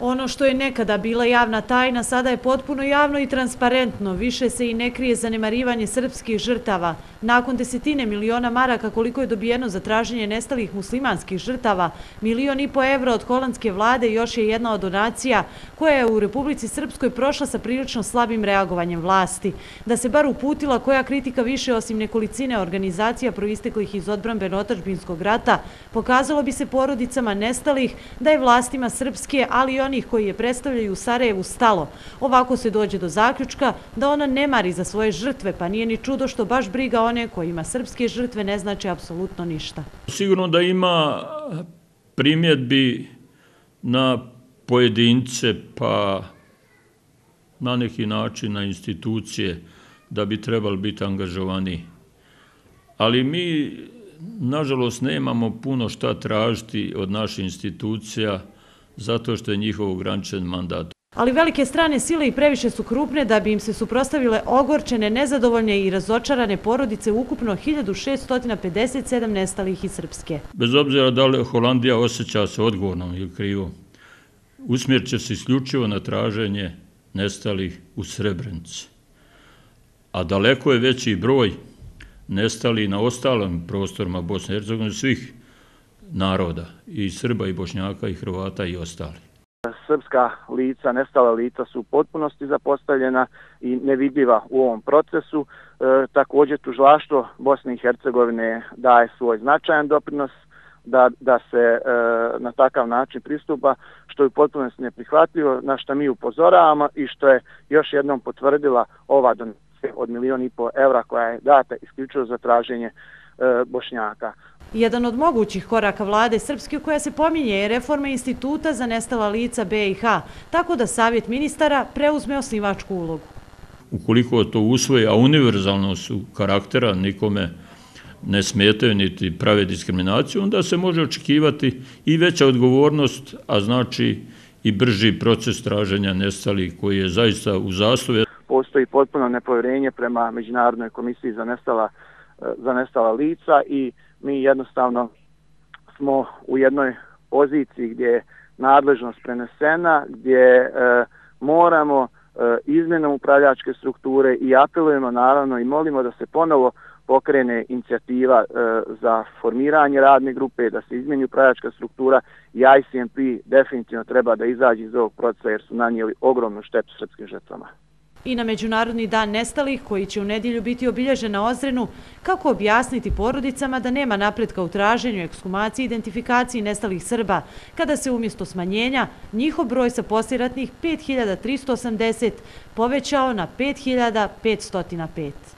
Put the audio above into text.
Ono što je nekada bila javna tajna sada je potpuno javno i transparentno. Više se i ne krije zanemarivanje srpskih žrtava. Nakon desetine miliona maraka koliko je dobijeno za traženje nestalih muslimanskih žrtava, milion i po evra od holandske vlade još je jedna od donacija koja je u Republici Srpskoj prošla sa prilično slabim reagovanjem vlasti. Da se bar uputila koja kritika više osim nekolicine organizacija proisteklih iz odbrambe notačbinskog rata, pokazalo bi se porodicama nestalih da je vlastima Srpske, ali i onih koji je predstavljaju u Sarajevu stalo. Ovako se dođe do zaključka da ona ne mari za svoje žrtve, pa nije ni čudo što baš briga one kojima srpske žrtve ne znači apsolutno ništa. Sigurno da ima primjedbi na pojedince, pa na neki način na institucije da bi trebali biti angažovani. Ali mi, nažalost, nemamo puno šta tražiti od naših institucija, zato što je njihov ograničen mandat. Ali velike strane sile i previše su krupne da bi im se suprostavile ogorčene, nezadovoljne i razočarane porodice ukupno 1657 nestalih iz Srpske. Bez obzira da li Holandija osjeća se odgovornom ili krivo, usmjer će se isključivo na traženje nestalih u Srebrenici. A daleko je veći broj nestali na ostalom prostorima Bosne i Hercegovine svih naroda, i Srba, i Bošnjaka, i Hrvata, i ostali. Srpska lica, nestala lica su u potpunosti zapostavljena i nevidljiva u ovom procesu. E, također tužlaštvo Bosne i Hercegovine daje svoj značajan doprinos da, da se e, na takav način pristupa, što je u potpunosti neprihvatljivo, na što mi upozoravamo i što je još jednom potvrdila ova donacija od milijon i pol evra koja je data isključivo za traženje Bošnjaka. Jedan od mogućih koraka vlade Srpske koja se pominje je reforma instituta za nestala lica BiH, tako da savjet ministara preuzme osnivačku ulogu. Ukoliko to usvoje, a univerzalno su karaktera, nikome ne smetaju niti prave diskriminaciju, onda se može očekivati i veća odgovornost, a znači i brži proces traženja nestalih koji je zaista u zaslove. Postoji potpuno nepovjerenje prema Međunarodnoj komisiji za nestala, za nestala lica i mi jednostavno smo u jednoj poziciji gdje je nadležnost prenesena, gdje e, moramo e, izmjenom upravljačke strukture i apelujemo naravno i molimo da se ponovo pokrene inicijativa e, za formiranje radne grupe, da se izmjeni upravljačka struktura. I ICMP definitivno treba da izađe iz ovog procesa jer su nanijeli ogromnu štetu srpskim žrtvama i na Međunarodni dan nestalih koji će u nedjelju biti obilježen na Ozrenu, kako objasniti porodicama da nema napretka u traženju, ekskumacije i identifikaciji nestalih Srba, kada se umjesto smanjenja njihov broj sa posljeratnih 5380 povećao na 5505.